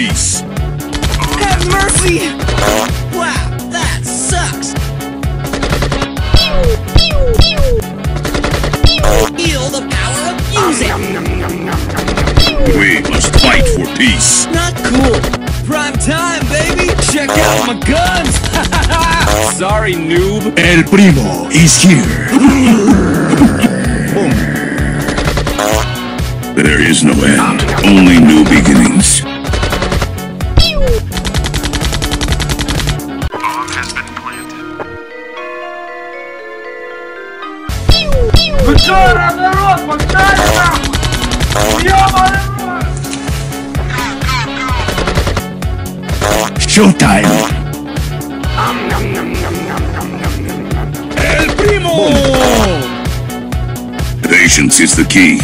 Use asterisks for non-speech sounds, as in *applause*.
peace. Have mercy! Wow, that sucks! Feel the power of music! We must fight for peace. Not cool! Prime time, baby! Check out my guns! *laughs* Sorry, noob! El Primo is here. *laughs* there is no end, only new Вы чё, народ, погнали нахуй! Ёбаный рот! Showtime. El Primo! Patience is the key.